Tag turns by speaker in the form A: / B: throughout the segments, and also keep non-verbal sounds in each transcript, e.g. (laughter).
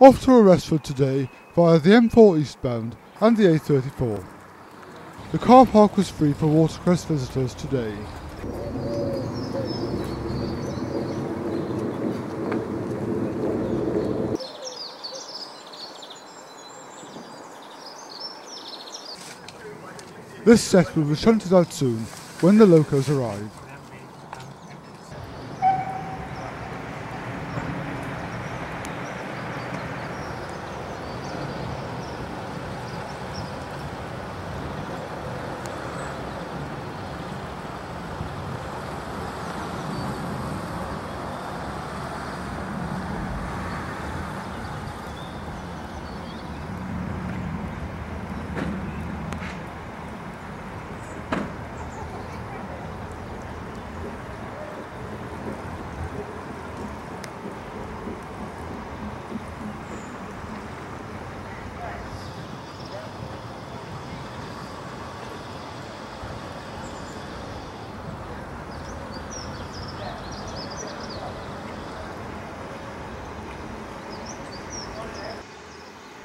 A: off to Alresford today via the M4 eastbound and the A34. The car park was free for Watercress visitors today. This set will be shunted out soon when the locos arrive.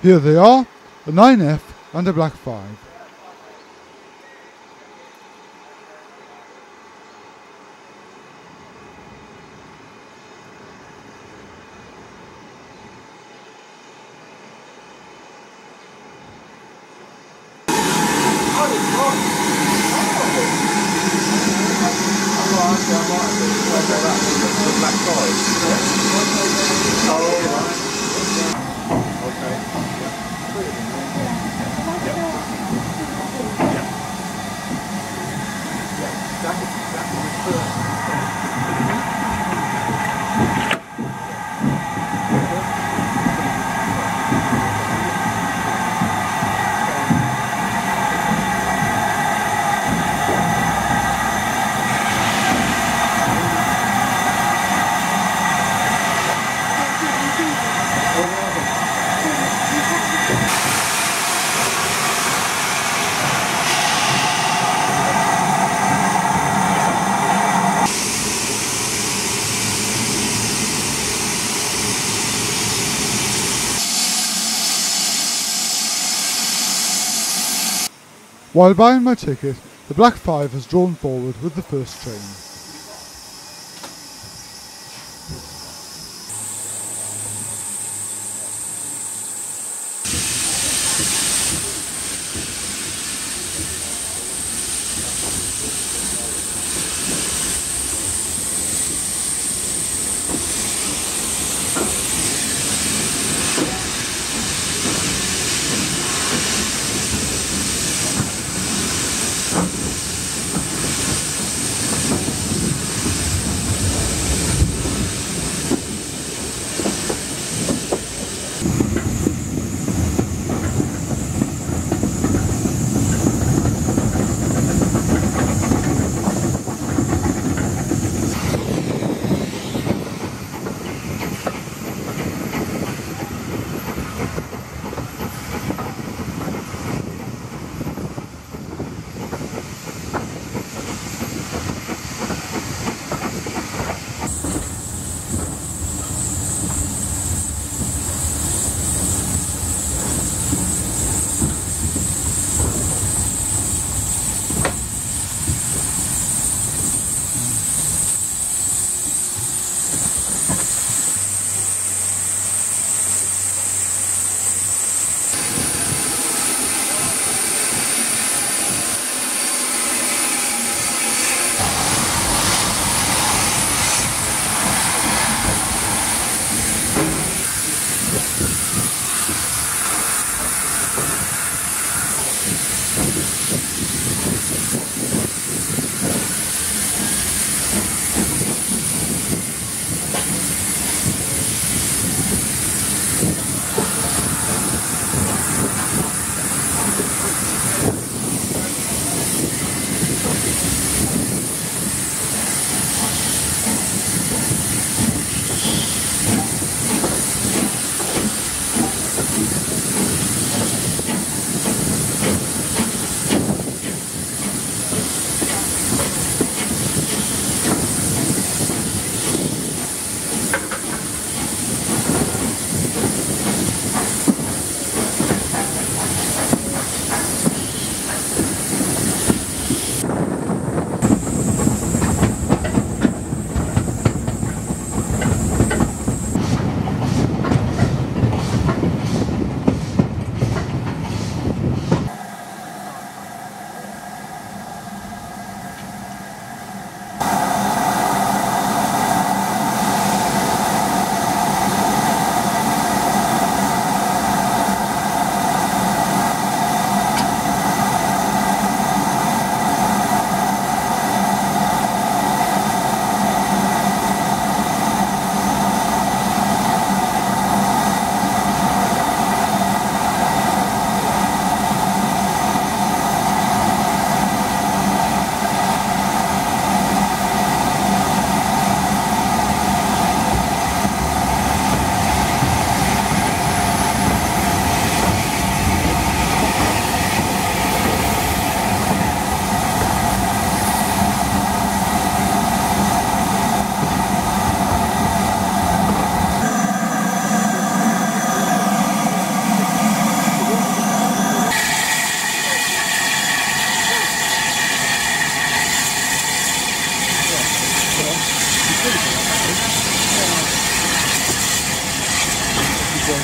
A: Here they are, a 9F and a black 5. While buying my ticket, the Black 5 has drawn forward with the first train.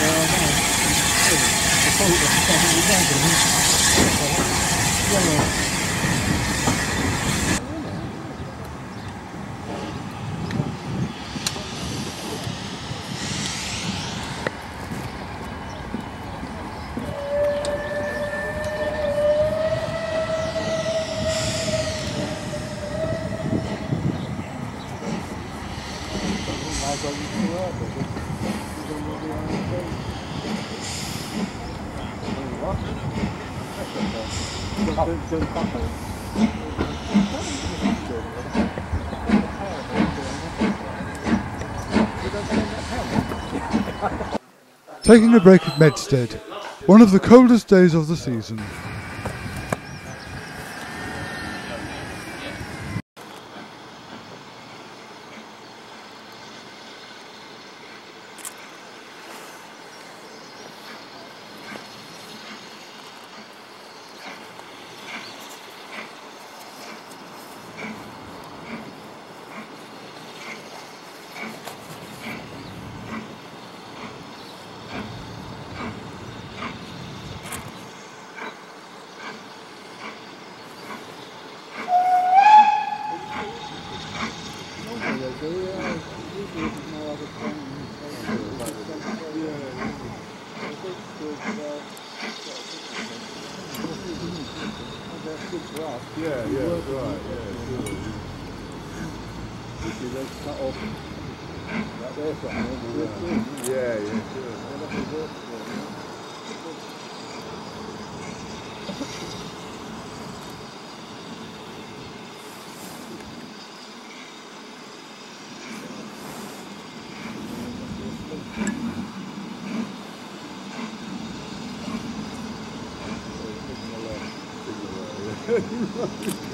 A: 我要让我自己受益我后一
B: 定给他好好
C: 要 Taking a break at Medstead, one of the coldest days of the season. (laughs) couldn't run.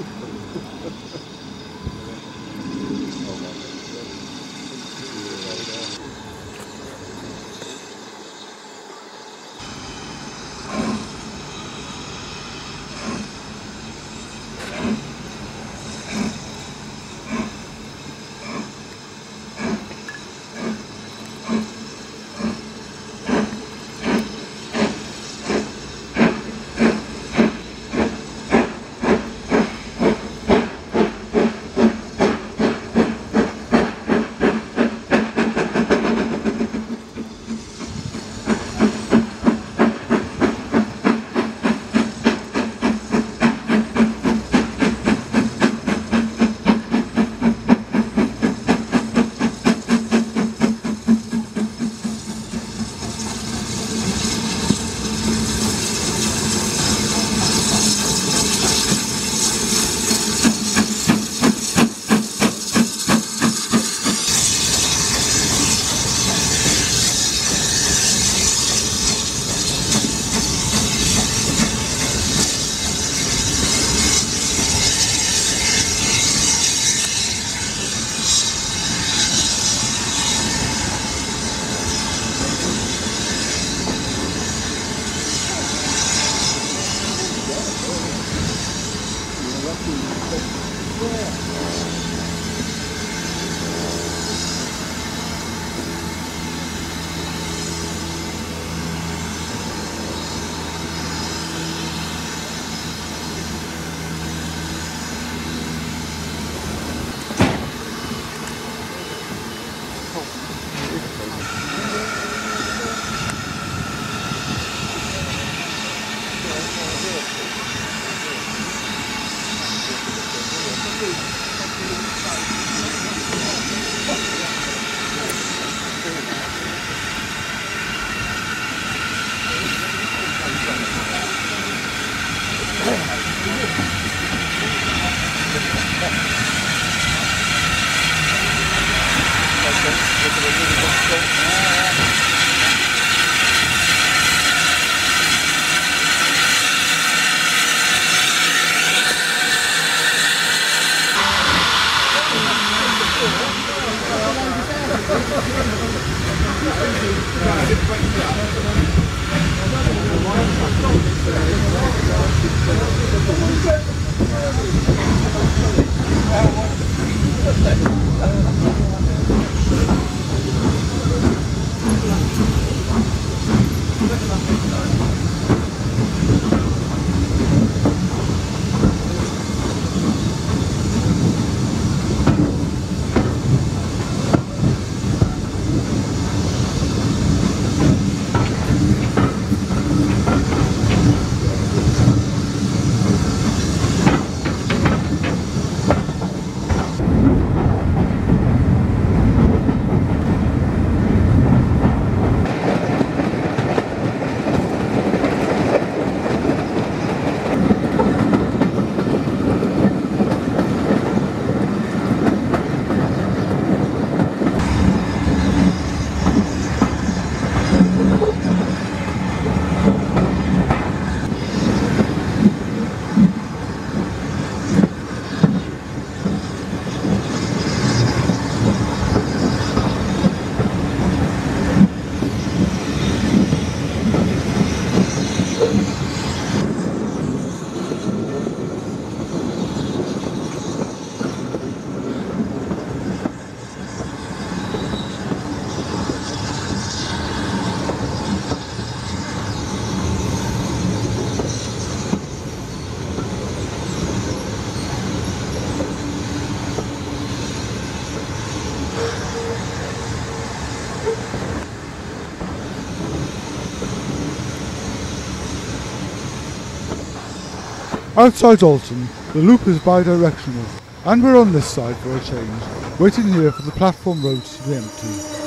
A: Outside Alton, the loop is bi-directional, and we're on this side for a change, waiting here for the platform roads to be empty.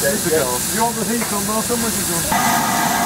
B: You want the heat on? Which is on?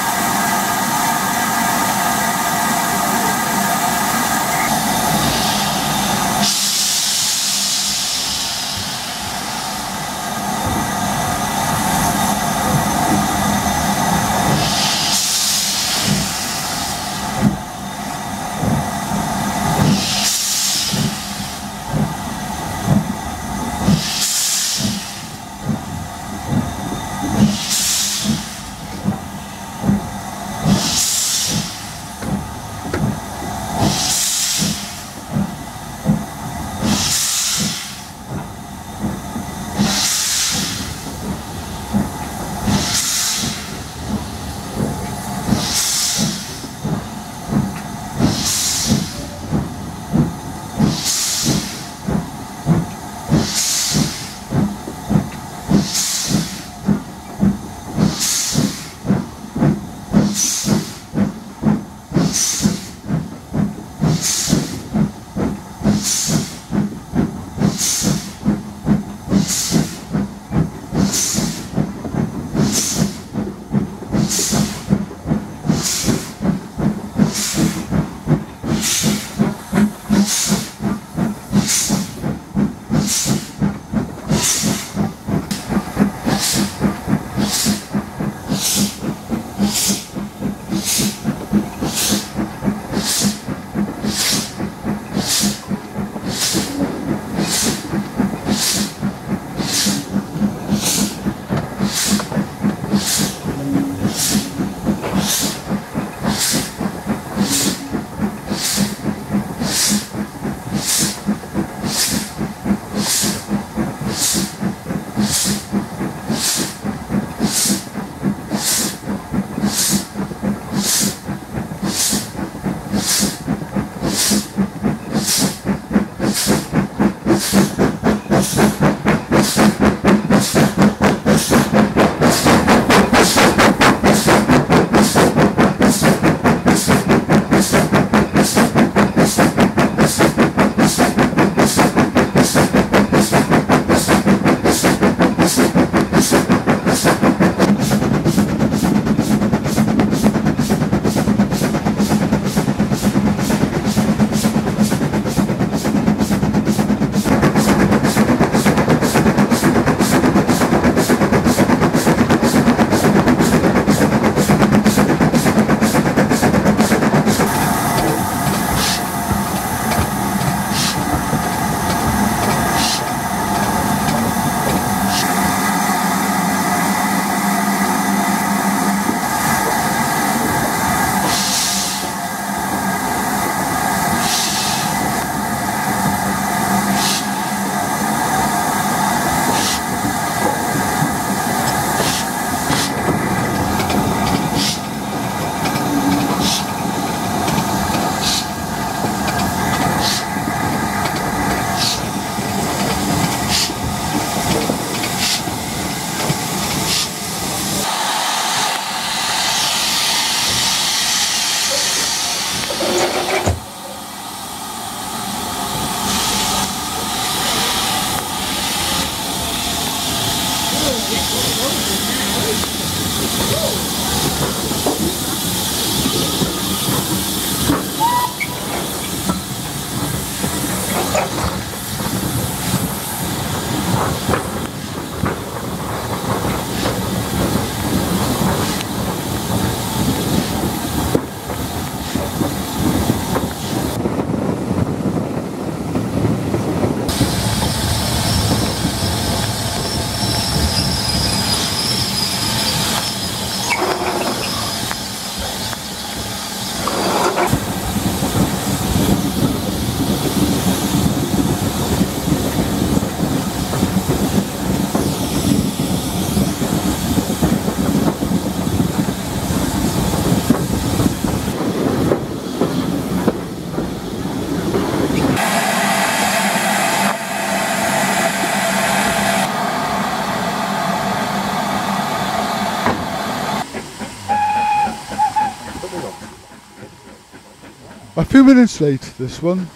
A: Few minutes late, this one.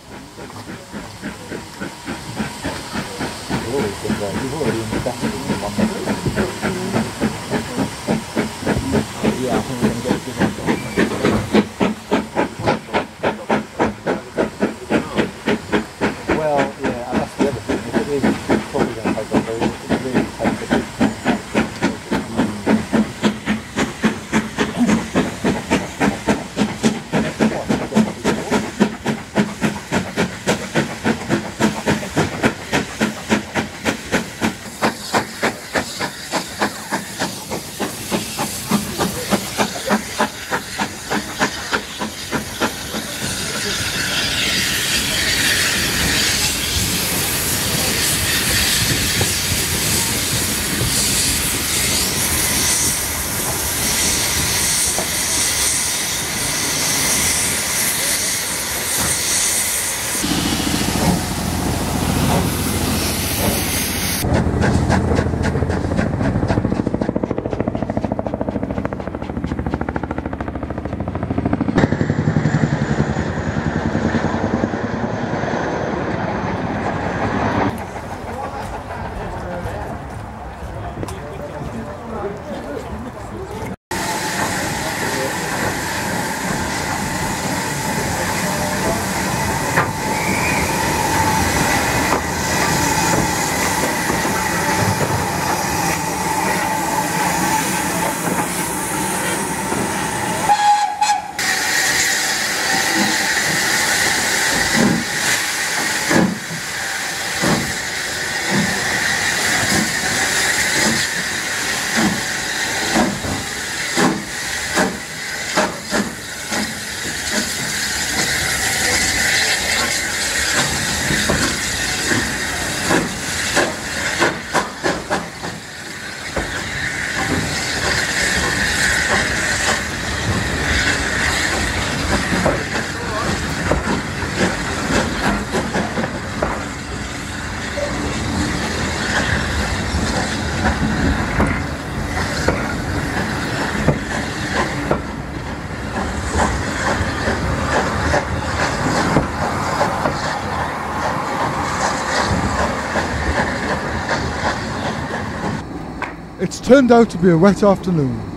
A: Turned out to be a wet afternoon.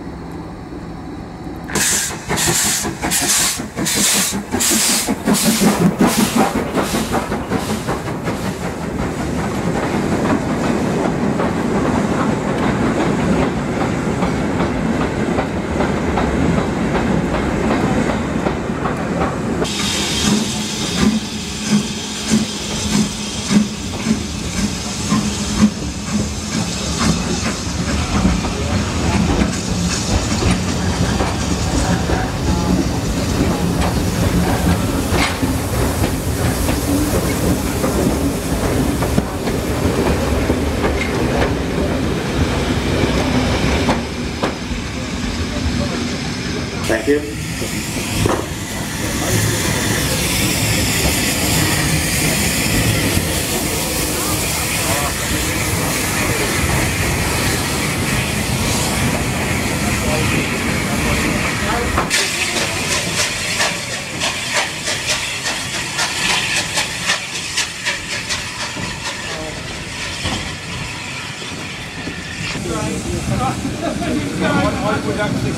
D: You
E: to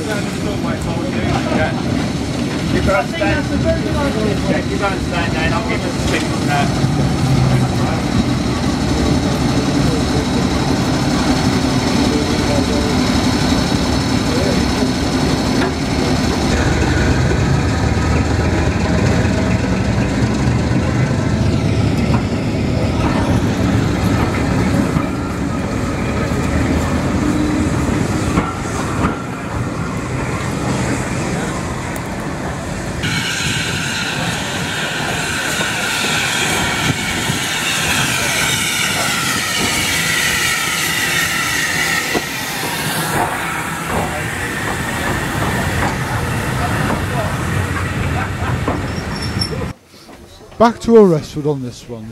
E: stand. Yeah, you got to stand there and I'll give us a stick on
A: Back to Alresford on this one.